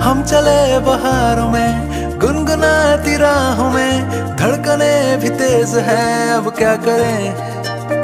हम चले बहारों में गुनगुनाती राहों में धड़कने भी तेज है अब क्या करें?